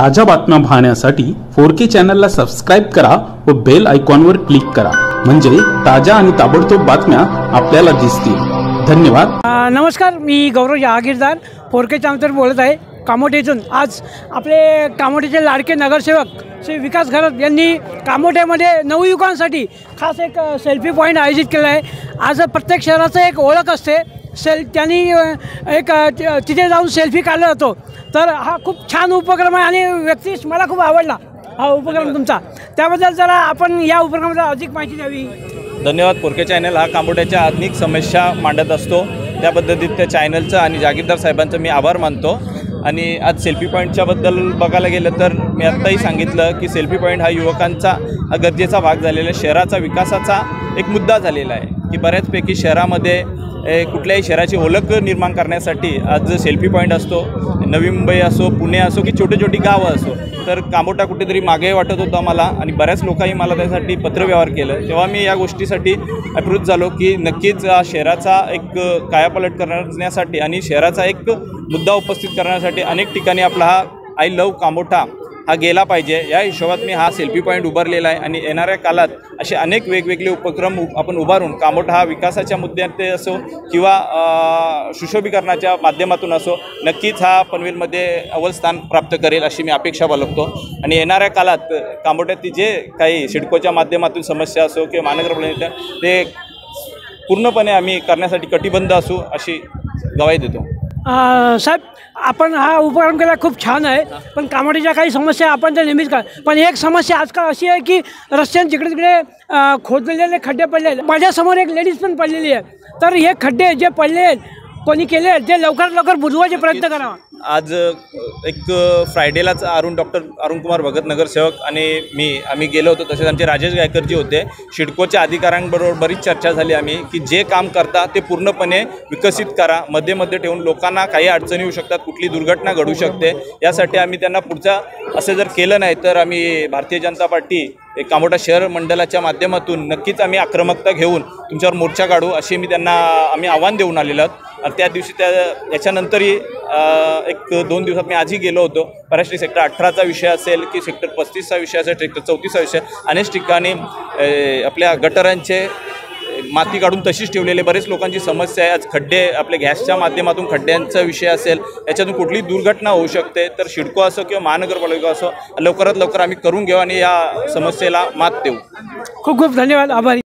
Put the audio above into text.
ताज्या बातम्या पाहण्यासाठी फोर के चॅनलला सबस्क्राईब करा व बेल आयकॉनवर क्लिक करा. म्हणजे ताज्या आणि ताबडतोब बातम्या आपल्याला दिसतील. धन्यवाद. नमस्कार मी गौरव जहागीरदार. फोरके चॅनलवर बोलत आहे कामोठेतून. आज आपले कामोठेचे लाडके नगरसेवक श्री विकास घरत यांनी कामोठ्यामध्ये नवयुवकांसाठी खास एक सेल्फी पॉईंट आयोजित केला आहे. आज प्रत्येक शहराचं एक ओळख असते. सेल त्यांनी एक तिथे जाऊन सेल्फी काढला जातो. तर हा खूप छान उपक्रम आहे आणि व्यक्तीस मला खूप आवडला हा उपक्रम तुमचा. त्याबद्दल जरा आपण या उपक्रमाला अधिक माहिती द्यावी. धन्यवाद पोरके चॅनल. हा कांबोट्याच्या आधुनिक समस्या मांडत असतो. त्या पद्धतीत त्या चॅनलचं आणि जागीरदार साहेबांचं मी आभार मानतो. आणि आज सेल्फी पॉईंटच्या बद्दल बघायला गेलं तर मी आत्ताही सांगितलं की सेल्फी पॉईंट हा युवकांचा गरजेचा भाग झालेला आहे. शहराचा विकासाचा एक मुद्दा झालेला आहे की बऱ्याचपैकी शहरामध्ये कुठल्याही शहराची ओळख निर्माण करण्यासाठी आज सेल्फी पॉईंट असतो नवी मुंबई असो पुणे असो की छोटी छोटी गावं असो तर कामोटा कुठेतरी मागे वाटत होता मला आणि बऱ्याच लोकांनी मला त्यासाठी पत्रव्यवहार केलं. तेव्हा मी या गोष्टीसाठी अप्रूत झालो की नक्कीच हा शहराचा एक कायापालट करण्यासाठी आणि शहराचा एक मुद्दा उपस्थित करण्यासाठी अनेक ठिकाणी आपला हा आय लव कामोठा हा गेला पाहिजे. या हिशोबात मी हा सेल्फी पॉईंट उभारलेला आहे आणि येणाऱ्या काळात असे अनेक वेगवेगळे उपक्रम उ- आपण उभारून कामोठा हा विकासाच्या मुद्द्यात असो किंवा सुशोभीकरणाच्या माध्यमातून असो नक्कीच हा पनवेलमध्ये अव्वल स्थान प्राप्त करेल अशी मी अपेक्षा बाळगतो. आणि येणाऱ्या काळात कामोट्यातील जे काही सिडकोच्या माध्यमातून समस्या असो किंवा महानगरपालिका ते पूर्णपणे आम्ही करण्यासाठी कटिबद्ध असू अशी गवाही देतो. साहेब आपण हा उपक्रम केला खूप छान आहे. पण कामाडीच्या काही समस्या आपण तर नेहमीच का पण एक समस्या आजकाल अशी आहे की रस्त्याने जिकडे तिकडे खोदलेले खड्डे पडले आहेत. माझ्यासमोर एक लेडीज पण पडलेली आहे. तर हे खड्डे जे पडले आहेत कोणी केले आहेत ते लवकरात लवकर बुजवायचे प्रयत्न करावा. आज एक फ्रायडेलाच अरुण डॉक्टर अरुण कुमार भगत नगरसेवक आणि मी आम्ही गेलो होतो. तसेच आमचे राजेश गायकरजी होते. शिडकोच्या अधिकाऱ्यांबरोबर बरीच चर्चा झाली आम्ही की जे काम करता ते पूर्णपणे विकसित करा. मध्ये मध्ये ठेवून लोकांना काही अडचणी येऊ शकतात कुठली दुर्घटना घडू शकते यासाठी आम्ही त्यांना पुढचा असं जर केलं नाही तर आम्ही भारतीय जनता पार्टी एक कामोठा शहर मंडळाच्या माध्यमातून नक्कीच आम्ही आक्रमकता घेऊन तुमच्यावर मोर्चा काढू असे मी त्यांना आम्ही आव्हान देऊन आलेलो आहोत. त्या दिवशी त्या याच्यानंतरही एक दोन दिवसात मी आजही गेलो होतो. बऱ्याचशी सेक्टर अठराचा विषय असेल की सेक्टर पस्तीसचा विषय असेल सेक्टर चौतीसचा विषय अनेक ठिकाणी आपल्या गटरांचे माती काढून तशीच ठेवलेले. बरेच लोकांची समस्या आहे. आज खड्डे आपल्या गॅसच्या माध्यमातून खड्ड्यांचा विषय असेल याच्यातून कुठली दुर्घटना होऊ शकते. तर शिडको असो किंवा महानगरपालिका असो लवकरात लवकर आम्ही करून घेऊ आणि या समस्येला मात देऊ. खूप खूप धन्यवाद. आभारी.